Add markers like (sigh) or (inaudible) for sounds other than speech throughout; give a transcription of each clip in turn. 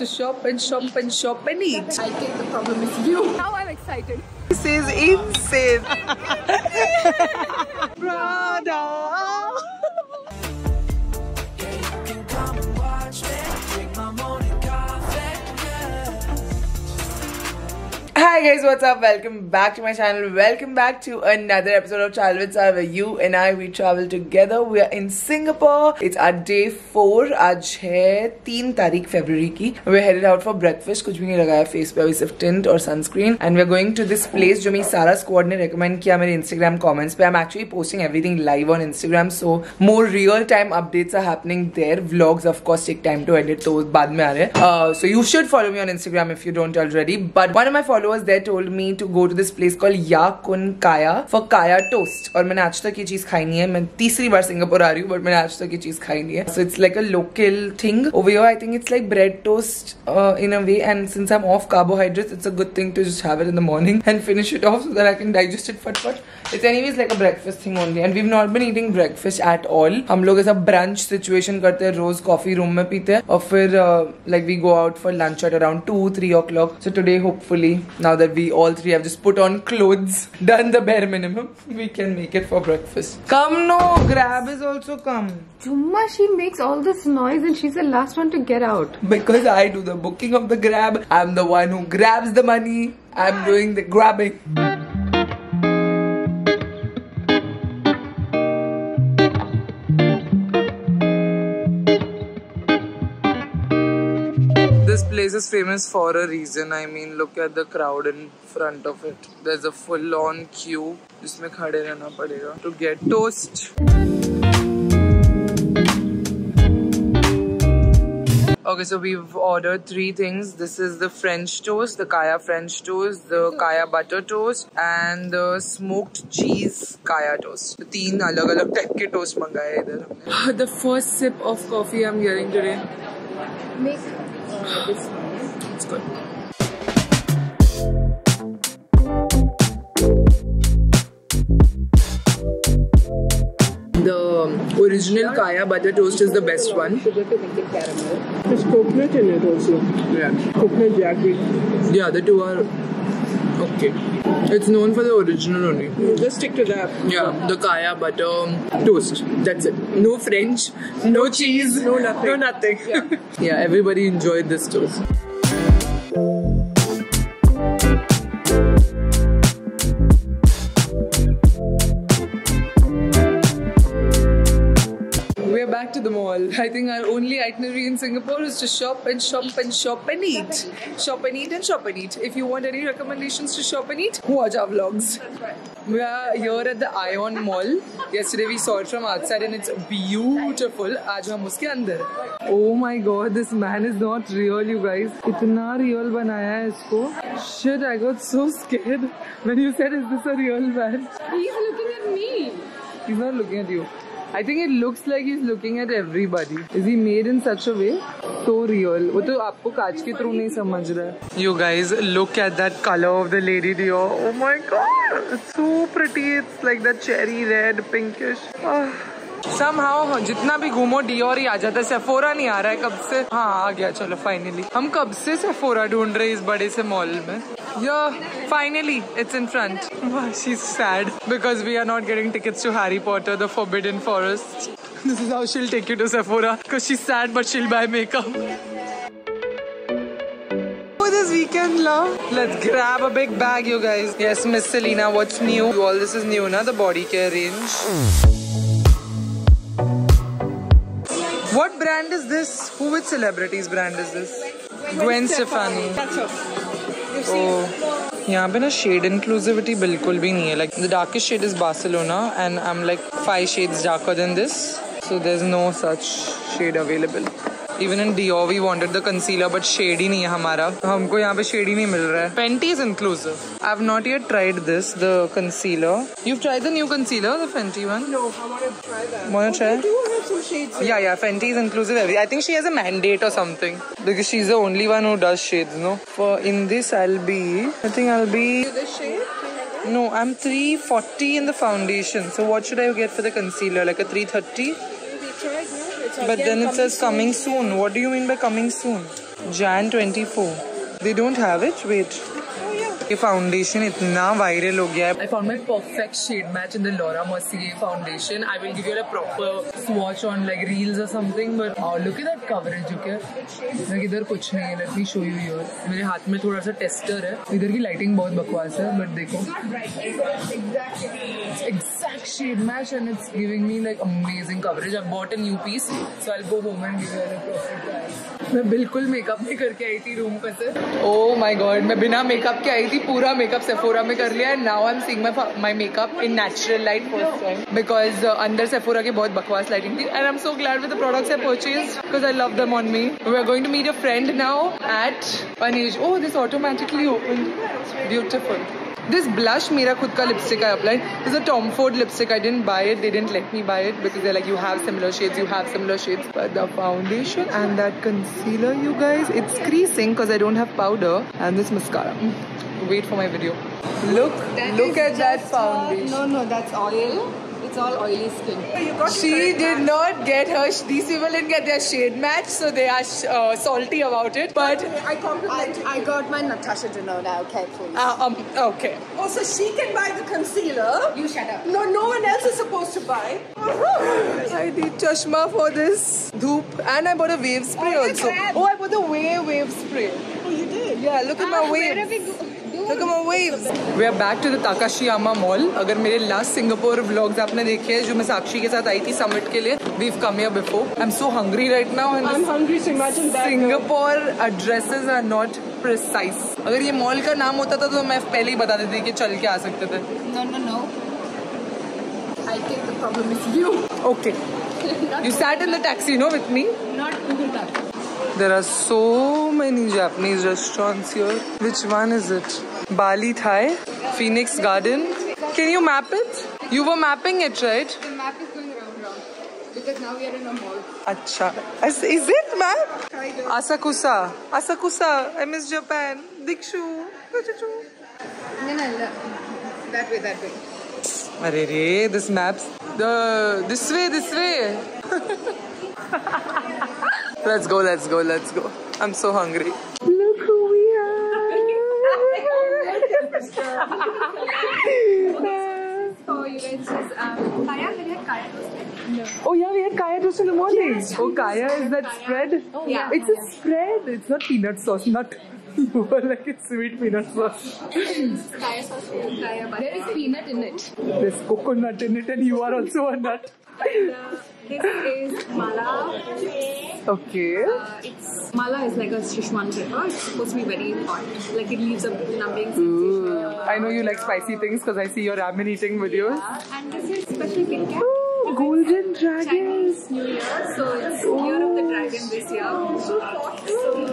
to shop and shop and shop and eat. I think the problem is you. Now I'm excited. This is insane. (laughs) Prada. Hi guys, what's up? Welcome back to my channel. Welcome back to another episode of Travel with Sar where you and I we travel together. We are in Singapore. It's our day four. आज है तीन तारीख फरवरी की. We're headed out for breakfast. कुछ भी नहीं लगाया face पे अभी सिर्फ टिंट और sunscreen and we are going to this place जो मेरी सारा स्क्वाड ने रिकमेंड किया मेरे इंस्टाग्राम कमेंट्स पे. I'm actually posting everything live on Instagram so more real time updates are happening there. Vlogs of course take time to edit तो बाद में आ रहे हैं. Uh, so you should follow me on Instagram if you don't already. But one of my followers was there told me to go to this place called Ya Kun Kaya for Kaya toast. और मैंने आज तक ये चीज़ खाई नहीं है। मैं तीसरी बार सिंगापुर आ रही हूँ बट मैंने आज तक ये चीज़ खाई नहीं है। So it's like a local thing over I think it's like bread toast in a way and since I am off carbohydrates it's a good thing to just have it in the morning and finish it off so that I can digest it फटफट. It's anyways like a breakfast thing only and we have not been eating breakfast at all हम लोग ऐसा brunch situation करते हैं, रोज coffee room में पीते हैं। और फिर like we go out for lunch at around two three o'clock so today hopefully now that we all three have just put on clothes (laughs) done the bare minimum we can make it for breakfast come no grab is also come Jumma, she makes all this noise and she's the last one to get out. because I do the booking of the grab. I'm the one who grabs the money. I'm doing the grabbing. place is famous for a reason. I mean, look at the crowd in front of it. There's a full-on queue जिसमें खड़े रहना पड़ेगा to get toast. Okay, so we've ordered three things. This is the French toast, the Kaya French toast, the Kaya butter toast, and the smoked cheese Kaya toast. The तीन अलग अलग type के toast मंगाए इधर हमने. (laughs) The first sip of coffee I'm getting today. Make It's good. The original Kaya butter toast is the best one. sugar to make it caramel. There's coconut in it also. Yeah. Coconut jaggery. The two are okay. It's known for the original only. Just stick to that. Yeah, the kaya butter toast. That's it. No French, no cheese, No nothing. No nothing. Yeah. (laughs) everybody enjoyed this toast. We're back to the mall. I think our only itinerary in Singapore is to shop and shop and shop and eat. Shop and eat and shop and eat. If you want any recommendations to shop and eat, watch our vlogs. We are here at the Ion Mall. Yesterday we saw it from outside and it's beautiful. आज हम उसके अंदर. Oh my god, this man is not real, you guys. इतना real बनाया है इसको. Shit, I got so scared when you said, "Is this a real man?" He's looking at me. He's not looking at you. I think it looks like he's looking at everybody. Is he made in such a way? So real. वो तो आपको कांच के through नहीं समझ रहा है. You guys, look at that color of the Lady Dior. Oh my god, it's so pretty. It's like that cherry red, Ah. Somehow जितना भी घूमो डियोर ही आ जाता है सेफोरा नहीं आ रहा है कब से हाँ आ गया चलो फाइनली हम कब से सेफोरा ढूंढ रहे इस बड़े से मॉल में Yeah, finally, it's in front. She's sad because we are not getting tickets to Harry Potter, the Forbidden Forest. This is how she'll take you to Sephora because she's sad, but she'll buy makeup. For this weekend, love, let's grab a big bag, you guys. Yes, Miss Selena, what's new? All this is new, na? The body care range. What brand is this? Who with celebrities brand is this? Gwen Stefani. That's her. You see? Oh, यहाँ पे ना shade inclusivity बिल्कुल भी नहीं है like the darkest shade is Barcelona and I am like five shades darker then this so there is no such shade available Even in Dior we wanted the concealer but shade ही नहीं है हमारा हमको यहाँ पे shade ही नहीं मिल रहा है Fenty is inclusive I have not yet tried this the concealer you tried the new concealer the Fenty one have some shades. Yeah, yeah, Fenty is inclusive. Every I think she has a mandate or something because she's the only one who does shades. No, for in this I'll be. I think I'll be. This shade? No, I'm 340 in the foundation. So what should I get for the concealer? Like a 330? But then it says coming soon. What do you mean by coming soon? Jan 24. They don't have it? Wait. ये foundation इतना viral हो गया है। I found my perfect shade match in the Laura Mercier foundation I will give you a proper swatch on like reels और something but look at that coverage okay मैं इधर कुछ नहीं है let me show you your मेरे हाथ में थोड़ा सा टेस्टर है। इधर की लाइटिंग बहुत बकवास है बट देखो। Exact shade match and it's giving me like amazing coverage. I've bought a new piece, so I'll go home and give you a perfect try. मैं बिल्कुल मेकअप नहीं करके आई थी रूम पे से ओह माय गॉड मैं बिना मेकअप के आई थी पूरा मेकअप सेफोरा में कर लिया now I am seeing my makeup in natural light first time because अंदर सेफोरा की बहुत बकवास लाइटिंग थी and I am so glad with the products I purchase because I love them on me we are going to meet a friend now at Aneej. Oh, this automatically opened. Beautiful. This blush, Mera Khud ka lipstick I applied, is a Tom Ford lipstick. I didn't buy it. They didn't let me buy it because they're like, you have similar shades, you have similar shades. But the foundation and that concealer, you guys, it's creasing because I don't have powder. And this mascara. Mm. Wait for my video. Look, that look at that foundation. A, no, no, that's oil. It's all oily skin. She did not get her. These people didn't get their shade match, so they are uh, salty about it. But I compliment I, I got my Natasha Denona, okay, please. uh, um, okay. Also, she can buy the concealer. you shut up. No, no one else is supposed to buy. (laughs) I need chashma for this dhoop, and I bought a wave spray Oh, also. Oh, I bought the wave wave spray. Oh, you did? Yeah, look at my waves. Look at my waves. We are back to the Takashiyama Mall. अगर मेरे last Singapore vlogs आपने देखे हैं जो मैं साक्षी के साथ आई थी समिट के लिए we've come here before. I'm so hungry right now. And I'm hungry, so imagine that. Singapore addresses are not precise. अगर ये मॉल का नाम होता था तो मैं पहले ही बता देती कि चल के आ सकते थे. No, no, no. I think the problem is you. Okay. You sat in the taxi, no, with me. Not Uguta. There are so many Japanese restaurants here. Which one is it? Bali Thai, Phoenix Garden. Can you map it? You were mapping it, right? The map is going round round. Because now we are in a mall. Acha. Is, is it map? Asakusa. Asakusa. I miss Japan. Dikshu. No, no. That way, that way. Arre re, this maps. The this way, this way. (laughs) let's go, let's go, let's go. I'm so hungry. Look who we are. Oh, you guys just, um, Kaya, have you had Kaya toast? Oh yeah, we had kaya toast in the morning. Oh, kaya is that spread? Oh, yeah. It's a spread. It's not peanut sauce. Not (laughs) you were like it's sweet peanut sauce. Kaya sauce, Kaya butter. There is peanut in it. There's coconut in it, and you are also a nut. This is mala. Okay. Uh, it's mala is like a Szechuan pepper. It's supposed to be very hot. Like it leaves a numbing Ooh. sensation. I know you like spicy things because I see your ramen eating videos. And this is special Kit Kat. Ooh, golden dragon. Chinese New Year, so it's Year of the Dragon this year. So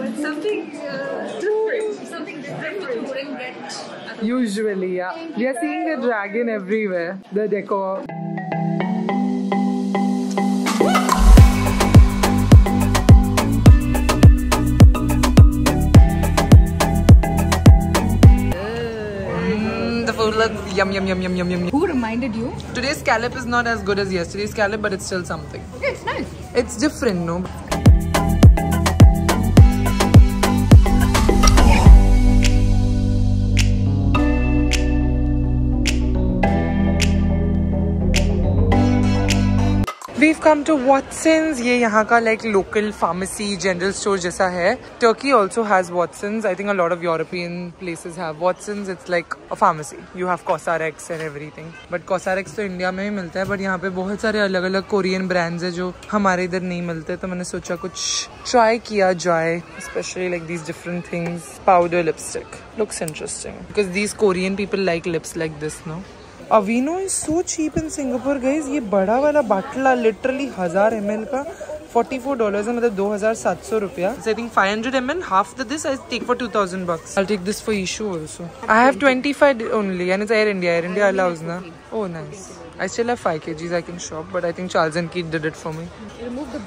it's something uh, different, something different which you wouldn't get. Usually, yeah. We are seeing the dragon everywhere. The decor. Yum yum yum yum yum yum. Who reminded you? Today's scallop is not as good as yesterday's scallop, but it's still something. Okay, it's nice. It's different, no? Come to Watsons ये यहाँ का like local pharmacy general store जैसा है. Turkey also has Watsons I think a lot of European places have Watsons it's like a pharmacy you have Cosrx and everything but Cosrx तो India में ही मिलता है but यहाँ पे बहुत सारे अलग अलग कोरियन ब्रांड्स है जो हमारे इधर नहीं मिलते. तो मैंने सोचा कुछ ट्राई किया जाए specially like these different things powder lipstick looks interesting because these Korean people like lips like this no Aveeno is so cheap in Singapore गई ये बड़ा वाला बाटला लिटरली हज़ार एम का फोर्टी फोर डॉलर है मतलब दो हज़ार सात सौ रुपया। Five hundred M L half this I take for two thousand bucks I take this for Ishu also I have twenty five only Air India Air India allows ना ओ nice I still have five K G's I can shop but I think and did it for me remove the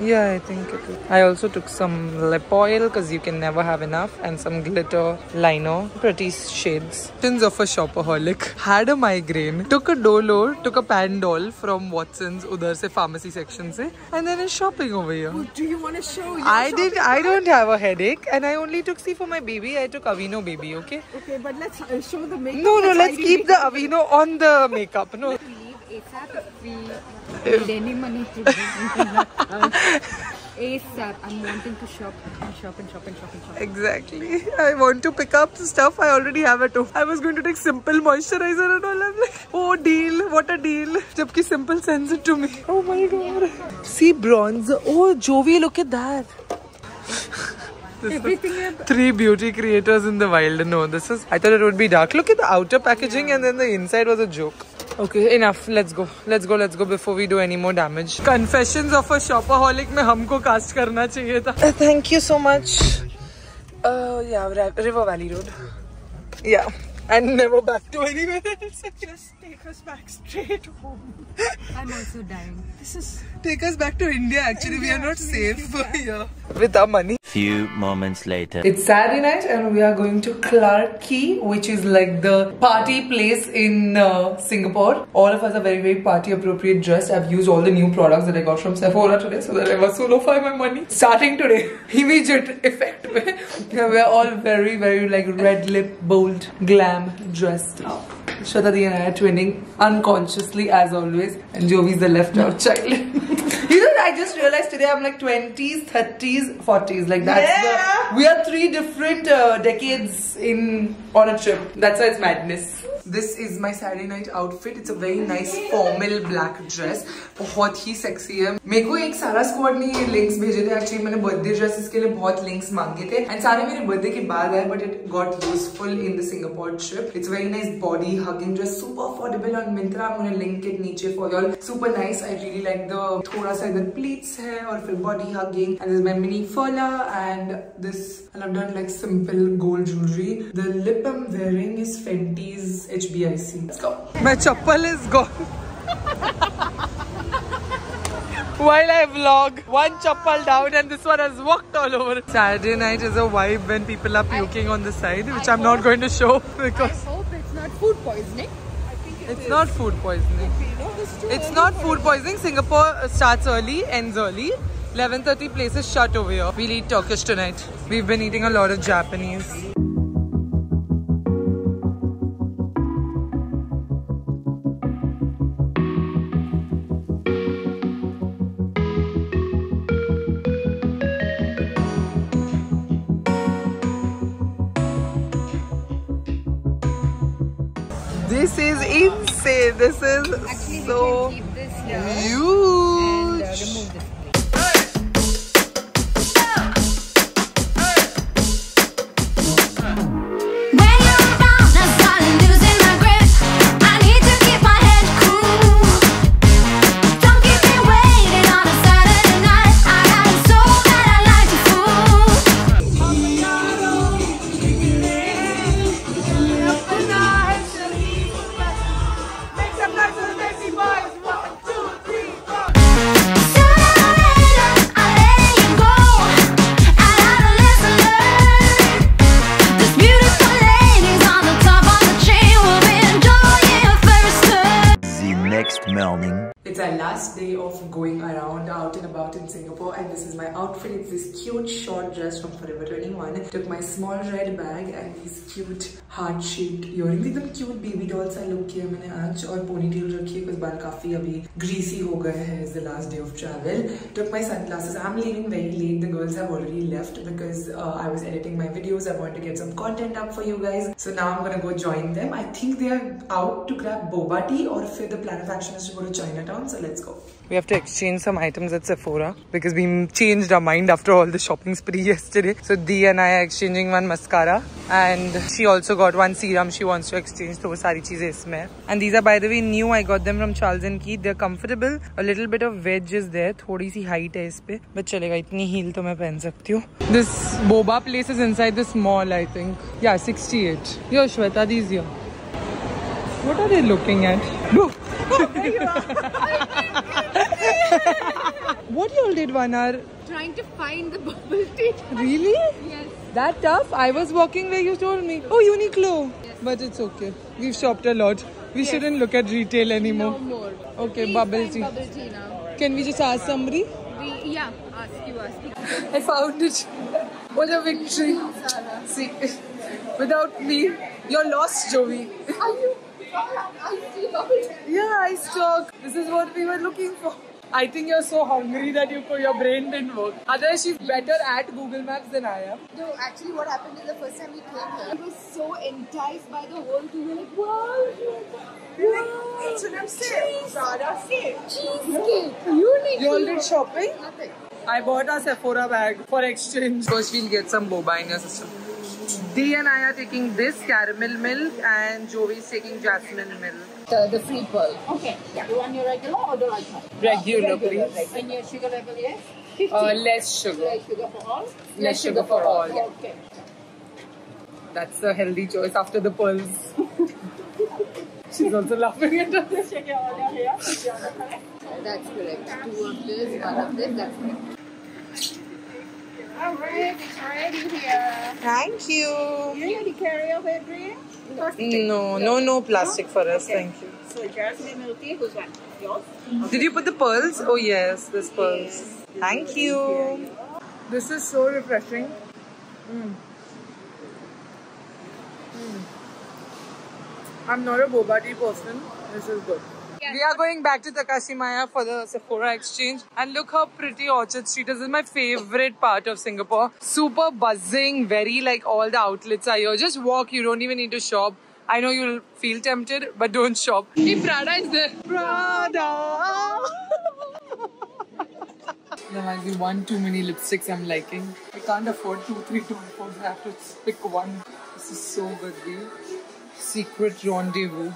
Yeah, I think it. I also took some lip oil because you can never have enough and some glitter liner. Pretty shades. Tins of a shopaholic. Had a migraine. Took a Dolo, took a Panadol from Watson's udhar se pharmacy section se and then is shopping over here. Do you want to show your I did. I don't have a headache, and I only took see for my baby. I took Aveeno baby. Okay. Okay, but let's uh, show the makeup. No, no. Let's keep the Aveeno on the makeup. No. leave ASAP we need any money to do anything (laughs) like that. ASAP. I'm wanting to shop and shop and shop and shop and shop. Exactly. I want to pick up the stuff I already have at home. I was going to take simple moisturizer and all. I'm like, oh deal, what a deal. Jabki simple sends it to me. Oh my god. See bronze. Oh Jovi, look at that. Three beauty creators in the wild. No, this is. I thought it would be dark. Look at the outer packaging, and then the inside was a joke. Okay, enough. Let's go. Let's go. Let's go before we do any more damage. Confessions of a shopaholic में हमको cast करना चाहिए था. Uh, thank you so much. Uh, yeah, Ra- River Valley Road. Yeah, and never back to anywhere else. Just take us back straight home. I'm also dying. This is Take us back to India. Actually, India we are not safe here with our money. Few moments later. It's Saturday night and we are going to Clarke Quay, which is like the party place in uh, Singapore. All of us are very, very party appropriate dressed. I've used all the new products that I got from Sephora today so that I vasulify my money. Starting today, (laughs) immediate effect. We're all very, very like red lip, bold, glam dressed up. Shradha and I are twinning unconsciously as always, and Jovi's the left out child. you know, I just realized today I'm like 20s, 30s, 40s. Like that's Yeah. the we are three different uh, decades in on a trip. That's why it's madness. This is my Saturday night outfit. It's a very nice formal black dress. बहुत ही sexy है. मेरे को एक सारा squad ने ये links भेजे थे. Actually मैंने birthday dresses के लिए बहुत links मांगे थे. And सारे मेरे birthday के बाद आए, but it got useful in the Singapore trip. It's a very nice Hugging Dress. Super affordable on Myntra. I'm going to link it niche for y'all. Super nice. I really like the Thora side pleats hai or full body hugging. And this is my mini furla and this and I've done like simple gold jewelry. The lip I'm wearing is Fenty's HBIC. Let's go. My chappal is gone. (laughs) while I vlog. One chappal down and this one has walked all over. Saturday night is a vibe when people are puking I, on the side, which I am not going to show (laughs) because not food poisoning. it's not food poisoning. It's not food poisoning. Singapore uh, starts early, ends early. 11.30 places shut over here. We'll eat Turkish tonight. We've been eating a lot of Japanese. This is insane. This is so Next morning. It's our last day of going around out and about in Singapore and this is my outfit. It's this cute short dress from Forever 21. Took my small red bag and these cute heart-shaped earrings. एकदम cute baby doll सा look किया मैंने आज और ponytail रखी है कुछ बाल काफी अभी greasy हो गए हैं. It's the last day of travel. Took my sunglasses. I'm leaving very late. The girls have already left because uh, I was editing my videos. I wanted to get some content up for you guys. So now I'm gonna go join them. I think they are out to grab boba tea or फिर the plan of action is to go to Chinatown. So let's go. We have to exchange some items at Sephora because we changed our mind after all the shopping spree yesterday. So Dee and I are exchanging one mascara and she also got one serum she wants to exchange. So सारी चीज़ें इसमें And these are by the way new. I got them from Charles and Keith. They're comfortable. A little bit of wedge is there. थोड़ी सी height है इस. But चलेगा इतनी heel तो मैं पहन सकती हूँ. This boba place is inside this mall I think. Yeah 68. Yo Shweta these here. What are they looking at? Look. Oh, what you all did one hour? Trying to find the bubble tea. Really? Yes. That tough? I was walking where you told me. Oh, Uniqlo. Yes. But it's okay. We've shopped a lot. We shouldn't look at retail anymore. No more. Okay, Please bubble tea. Bubble tea now. Can we just ask somebody? We, yeah, ask you, ask you. I found it. What a victory. See, without me, you're lost, Joey. Are you? I see bubble tea. Yeah, I stock. This is what we were looking for. I think you're so hungry that you your brain didn't work. Otherwise, she's better at Google Maps than I am. No, actually, what happened is the first time we came here, we were so enticed by the whole thing. We were like, wow, wow. H&M sale, Zara sale. cheesecake, unique. You all did shopping? Nothing. I bought a Sephora bag for exchange. First, we'll get some boba in your system. Dee and I are taking this caramel milk, and Joey's taking jasmine milk. The, the free pearl. Okay. Yeah. You want your regular or the right one? Regular, please. Right. And your sugar level is? Uh, less sugar. Less sugar for all? Less sugar for all. Okay. That's a healthy choice after the pearls. (laughs) She's also laughing at us. That's correct. Two of this, one of this, that's correct. Alright, it's ready here. Thank you. You need to carry away drink? No, no, no plastic for us. Thank you. So jasmine milk tea, who's one? Yours? Did you put the pearls? Oh yes, this pearls. Thank you. This is so refreshing. Mm. Mm. I'm not a boba tea person. This is good. We are going back to Takashimaya for the Sephora exchange. And look how pretty Orchard Street is. This is my favorite part of Singapore. Super buzzing, very like all the outlets are here. Just walk, you don't even need to shop. I know you'll feel tempted, but don't shop. Hey, Prada is there. Prada! (laughs) there might be one too many lipsticks I'm liking. I can't afford two, three Tom Fords. I have to pick one. This is so good, dude. Secret rendezvous.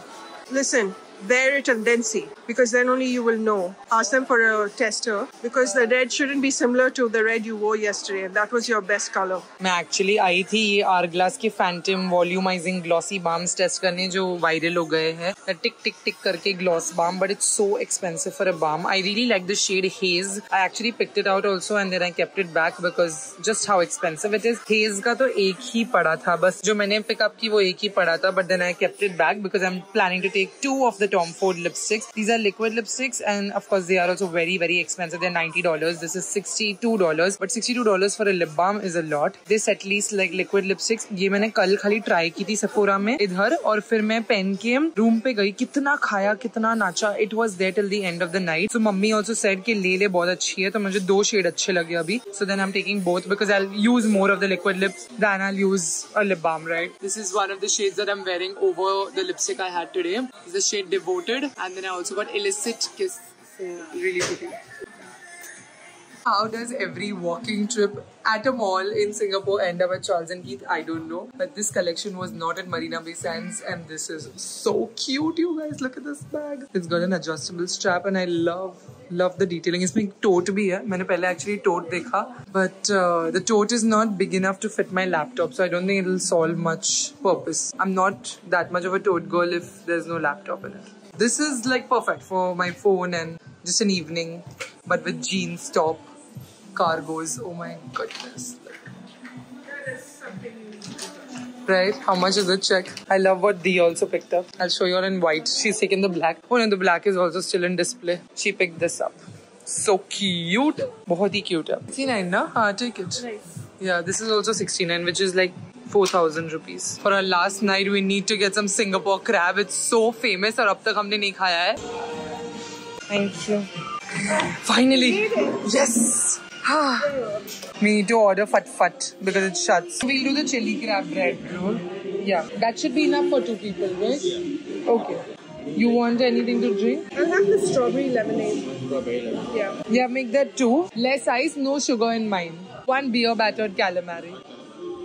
Listen, wear it and then see because then only you will know. Ask them for a tester because the red shouldn't be similar to the red you wore yesterday and that was your best color. मैं actually I थी ये are glass के Phantom volumising glossy balms test करने जो viral हो गए हैं टिक टिक टिक करके gloss balm but it's so expensive for a balm I really like the shade hedge I actually picked it out also and then I kept it back because just how expensive it is hedge का तो एक ही पड़ा था बस जो मैंने pickup की वो एक ही पड़ा था but then I kept it back because I am planning to take two of the Tom Ford lipsticks. These are liquid lipsticks, and of course, they are also very, very expensive. They're ninety dollars. This is sixty-two dollars, but sixty-two dollars for a lip balm is a lot. This at least like liquid lipsticks. ये मैंने कल खाली try की थी Sephora में इधर और फिर मैं पहन के रूम पे गई कितना खाया कितना नाचा it was there till the end of the night so mummy also said कि ले ले बहुत अच्छी है तो मुझे दो शेड अच्छे लगे अभी so then I am taking both because I use more of the liquid lips then I use a lip balm, right? This is one of the shades that I'm wearing over the lipstick I had today. This is the shade Devoted, and then I also got Illicit Kiss. Really pretty. How does every walking trip at a mall in Singapore end up at Charles and Keith? I don't know. But this collection was not at Marina Bay Sands, and this is so cute, you guys. Look at this bag. It's got an adjustable strap, and I love love the detailing. इसमें एक tote भी है. मैंने पहले actually tote देखा, but uh, the tote is not big enough to fit my laptop, so I don't think it'll solve much purpose. I'm not that much of a tote girl if there's no laptop in it. This is like perfect for my phone and just an evening, but with jeans top, cargos. Oh my goodness. Right? How much is it? Check. I love what Dee also picked up. I'll show you her in white. She's taken the black. Oh no, the black is also still in display. She picked this up. So cute. बहुत ही cute है. 69 ना? हाँ, take it. Nice. Yeah, this is also 69, which is like 4,000 rupees. For our last night, we need to get some Singapore crab. It's so famous और अब तक हमने नहीं खाया है. Thank you. Finally. Yes. we need to order fat fat because it shuts. We'll do the chili crab bread roll. Yeah, that should be enough for two people, right? Okay. You want anything to drink? I'll have the strawberry lemonade. Yeah. Yeah, make that two. Less ice, no sugar in mine. One beer battered calamari.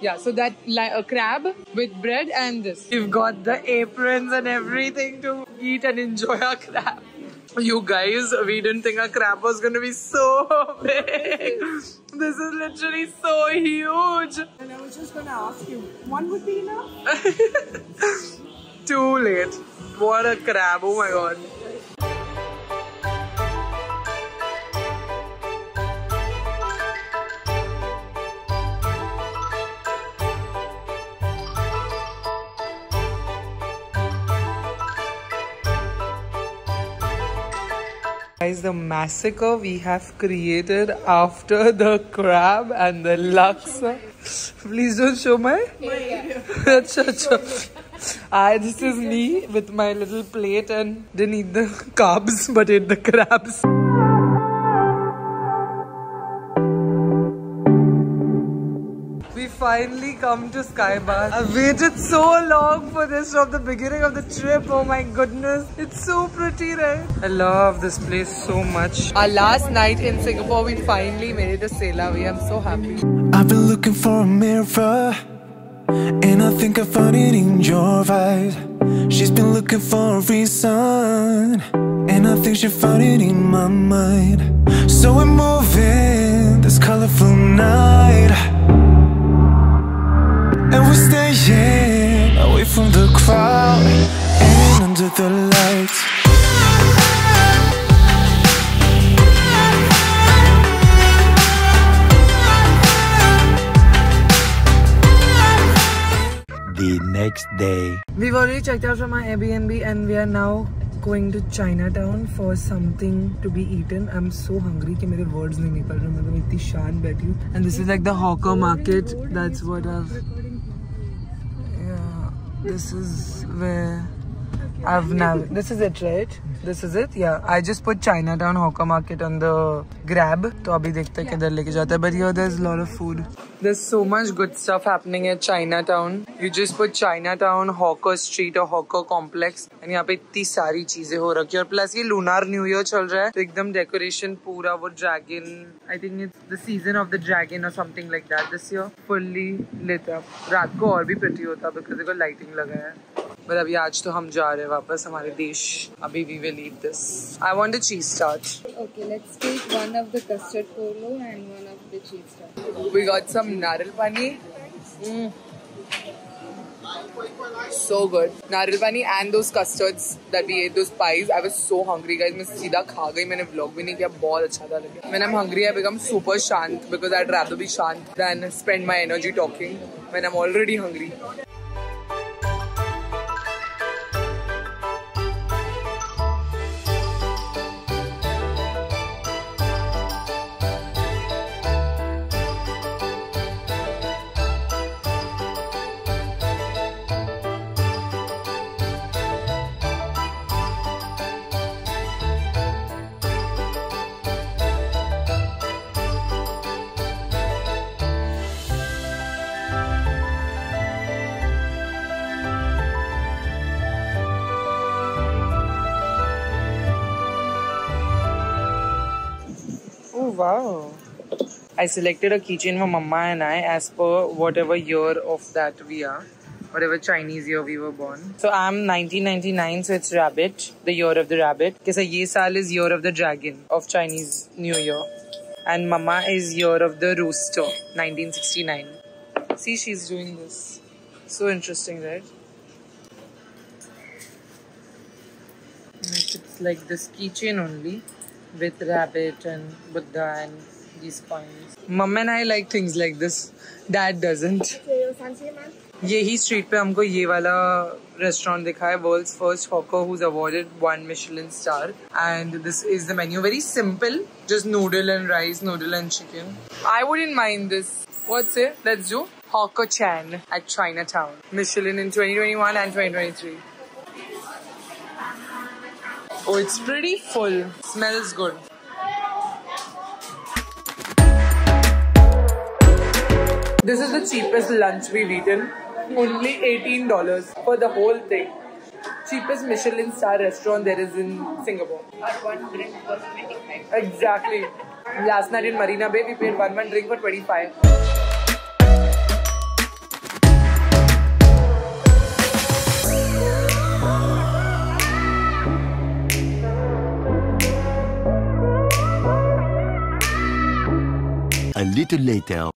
Yeah, so that like a crab with bread and this. We've got the aprons and everything to eat and enjoy our crab. You guys, we didn't think our crab was gonna be so (laughs) big. This is literally so huge. And I was just gonna ask you, one would be enough? (laughs) Too late. What a crab. Oh my god. Guys, the massacre we have created after the crab and the laksa. Please don't show my. I, ah, this is me with my little plate and didn't eat the carbs but ate the crabs. Finally come to Sky Bar. I've waited so long for this from the beginning of the trip. Oh my goodness. It's so pretty, right? I love this place so much. Our last night in Singapore, we finally made it to CÉ LA VI. I'm so happy. I've been looking for a mirror, and I think I found it in your eyes. She's been looking for a reason, and I think she found it in my mind. So we're moving this colorful night, and we're staying away from the crowd and under the lights. The next day. We've already checked out from our Airbnb and we are now going to Chinatown for something to be eaten. I'm so hungry कि मेरे words नहीं निकल रहे मतलब इतनी शान बैठी हूँ. And this is like the hawker market. That's what I've. This is where I've now. This is it, right? This is it. Yeah, I just put Chinatown hawker market on the grab. तो अभी देखते हैं किधर लेके जाता है. But here there's a lot of food. There's so much good stuff happening at Chinatown. You just put Chinatown, Hawker Street or Hawker Complex and यहाँ पे इतनी सारी चीजें हो रखी है और प्लस ये लूनार न्यू ईयर चल रहा है तो एकदम डेकोरेशन पूरा वो dragon I think it's the season of the dragon और something like that this year fully lit up रात को और भी प्रिटी होता बिकॉज देखो लाइटिंग लगा है पर अभी आज तो हम जा रहे हैं वापस हमारे देश अभी we will eat this I want a चीज start Okay, let's take one of the custard polo and one of the cheese stuff. We got some naral pani. Mm. So good. Naral pani and those custards that we ate, those pies. I was so hungry, guys. मैं सीधा खा गई मैंने vlog भी नहीं किया बहुत अच्छा था लगे When I'm hungry, I become super शांत because I'd rather be शांत than spend my energy talking when I'm already hungry. Wow. I selected a keychain for Mama and I as per whatever year of that we are. Whatever Chinese year we were born. So I'm 1999, so it's rabbit, the year of the rabbit. Because ye saal is year of the dragon of Chinese New Year. And Mama is year of the rooster, 1969. See, she's doing this. So interesting, right? It's like this keychain only with rabbit and Buddha and these coins. Mom and I like things like this. Dad doesn't. यही street पे हमको ये वाला restaurant दिखा है world's first hawker whose awarded one Michelin star and this is the menu very simple just noodle and rice noodle and chicken I wouldn't mind this what's it let's do hawker chain eight चाइनाटाउन Michelin in 2021 and 2023 Oh, it's pretty full. Smells good. This is the cheapest lunch we've eaten. Only $18 for the whole thing. Cheapest Michelin star restaurant there is in Singapore. one drink was 25. Exactly. Last night in Marina Bay, we paid one one drink for 25. Little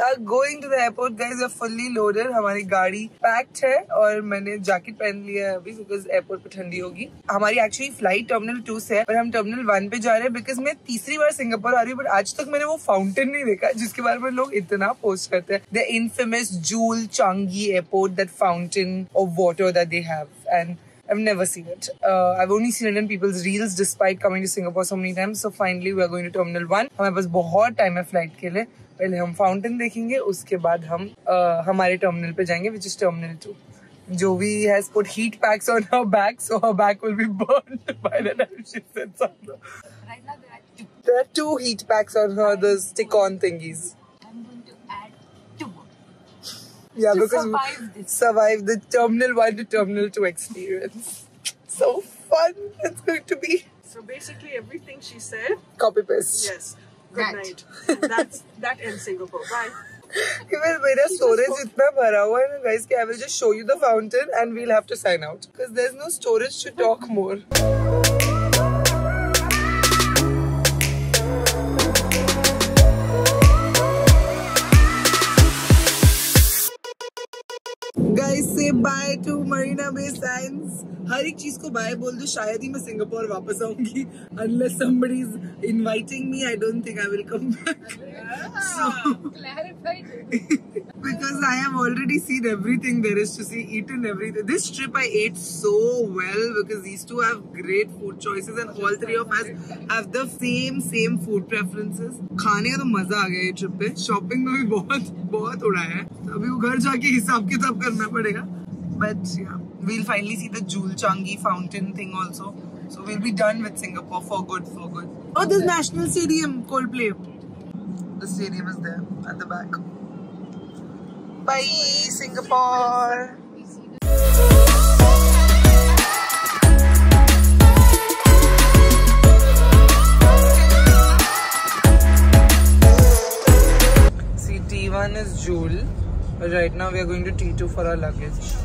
are going to the airport, guys. We're fully loaded. हमारी गाड़ी packed है और मैंने jacket पहन लिया है अभी because airport पे ठंडी होगी हमारी एक्चुअली फ़्लाइट टर्मिनल टू से है पर हम टर्मिनल वन पे जा रहे हैं बिकॉज़ मैं तीसरी बार सिंगापुर आ रही हूँ बट आज तक मैंने वो फाउंटेन नहीं देखा जिसके बारे में लोग इतना पोस्ट करते हैं the infamous Jewel Changi Airport that fountain of water that they and I've never seen it. Uh, I've only seen it in people's reels despite coming to Singapore so many times. So finally we are going to Terminal 1. हमारे पास बहुत time है flight के लिए पहले हम fountain देखेंगे उसके बाद हम uh, हमारे टर्मिनल पे जाएंगे which is terminal to Jovi has put heat packs on her back, so her back will be burned (laughs) by the time she sits on the. Right now there are two. There are two heat packs on her, the stick-on thingies. I'm going to add two more. Yeah, To because survive we this. survive the Terminal 1 to Terminal 2 experience. So fun it's going to be. So basically, everything she said, Copy paste. yes. Good That. night. That's that ends Singapore. Bye. (laughs) Even मेरा storage इतना भरा हुआ है ना guys कि I will just show you the fountain and we'll have to sign out because there's no storage to talk more. Bye to Marina Bay Sands हर एक चीज़ को बाय बोल दो, शायद ही मैं सिंगापुर वापस आऊँगी। Unless somebody is inviting me I don't think I will come because I have already seen everything there is to see eaten everything this trip I ate so well because these two have great food choices and all three of us have the same same food preferences खाने का तो मज़ा आ गया ये trip पे. Shopping में भी बहुत बहुत उड़ा है। तो अभी वो घर जाके हिसाब किताब करना पड़ेगा। But yeah we'll finally see the Jewel Changi fountain thing also so we'll be done with Singapore for good for good oh there's National Stadium Coldplay the stadium is there at the back Bye, Singapore. See, T1 is Jewel. Right now, we are going to T2 for our luggage.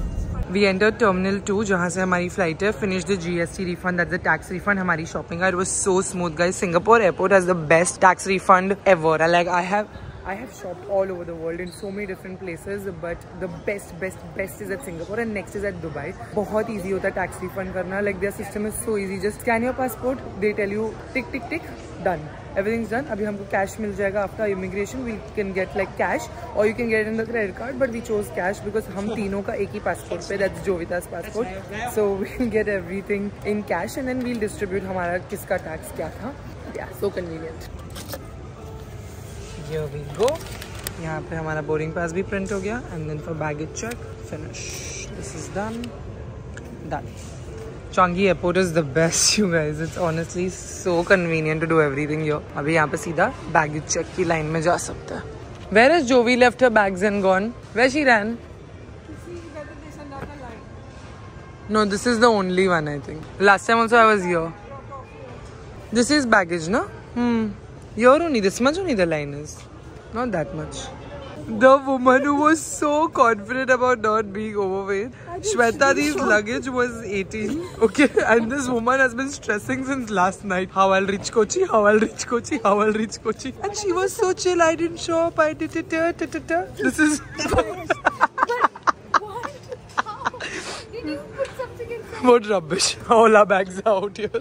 We entered Terminal 2, जहाँ से हमारी flight है. Finish Finished the GST refund, that's the tax refund. हमारी shopping का. It was so smooth, guys. Singapore airport has the best tax refund ever. Like I have I have shopped all over the world in so many different places, but the best, best, best is at Singapore and next is at Dubai. बहुत easy होता है tax refund करना. Like their system is so easy. Just scan your passport. They tell you tick, tick, tick, done. Everything done अभी हमको cash मिल जाएगा after immigration we can get like cash और you can get in the credit card but we chose cash because हम तीनों का एक ही पासपोर्ट पे that Jovita's passport so we get everything in cash and then we'll distribute हमारा किसका tax क्या था. सो कन्वीनियंट गो यहाँ पे हमारा बोरिंग पास भी प्रिंट हो गया and then for baggage check finish this is done done Changi Airport is the best you guys it's honestly so convenient to do everything your अभी यहाँ पे सीधा बैगेज चेक की लाइन में जा सकता है। Where is Jovi left her and gone where she ran no this is the only one I think last time also I was your this is baggage ना your only this much only the line is not that much The woman who was so confident about not being overweight. Shweta's luggage was 18. Okay, and this woman has been stressing since last night. How I'll reach Kochi, how I'll reach Kochi, how I'll reach Kochi. And she was so chill, I didn't show up, I did it. This is. (laughs) Did you put something inside? what rubbish. All our bags are out here.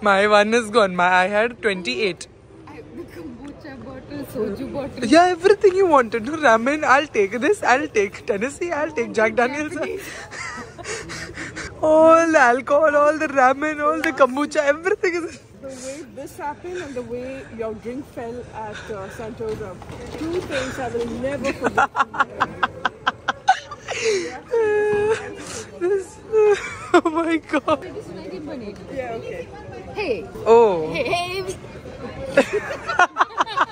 My one is gone. My I had 28. I have the kombucha bottle, soju bottle. Yeah, everything you wanted. No, ramen, I'll take this, I'll take Tennessee, I'll take Jack Daniels. (laughs) all the alcohol, all the ramen, all the kombucha, everything is. The way this happened and the way your drink fell at uh, Santoga. Two things I will never forget. this, (laughs) oh my god. This is 1918. Yeah, okay. Hey, Oh. hey. hey, (laughs)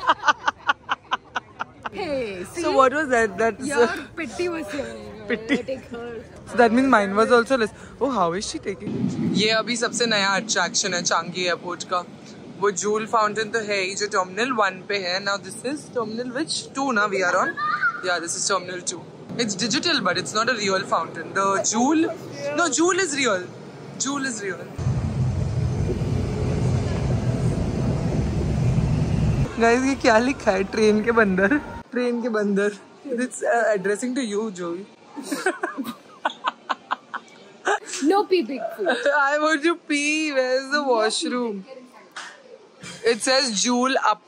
see? So what was that? That's. Your petty was here. Pitti. Take her. So that means mine was also less. Oh, how is she taking? ये अभी सबसे नया attraction है Changi airport का वो joule fountain तो है ही जो टर्मिनल वन पे है now this is terminal which two ना we are on yeah this is terminal two it's digital but it's not a real fountain the jewel no jewel is real jewel is real guys ये क्या लिखा है train के बंदर train के बंदर. It's addressing to you जो no pee big I want to pee where is the washroom it says jewel up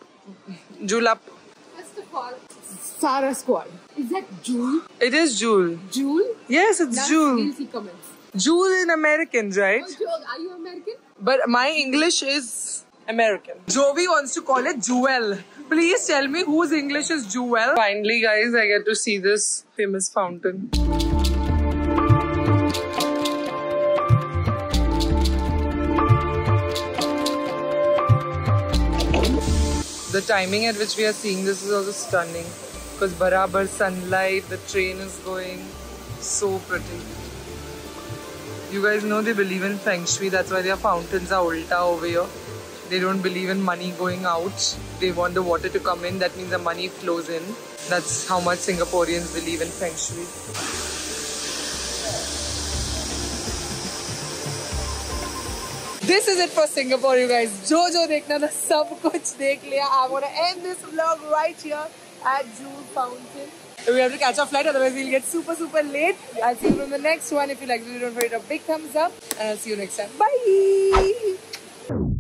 jewel up first of all सारा squad is that jewel it is jewel jewel yes it's jewel jewel in American right are you American but my English is American जो भी wants to call it jewel Please tell me whose English is Jewel. Finally, guys, I get to see this famous fountain. The timing at which we are seeing this is also stunning because barabar sunlight, the train is going so pretty. You guys know they believe in feng shui, that's why their fountains are ulta over here. They don't believe in money going out. They want the water to come in, that means the money flows in. That's how much Singaporeans believe in feng shui. This is it for Singapore, you guys. जो जो देखना था सब कुछ देख लिया. I'm gonna end this vlog right here at Jewel Fountain. We have to catch our flight, otherwise we'll get super super late. I'll see you from the next one. If you like the video, don't forget a big thumbs up, and I'll see you next time. Bye.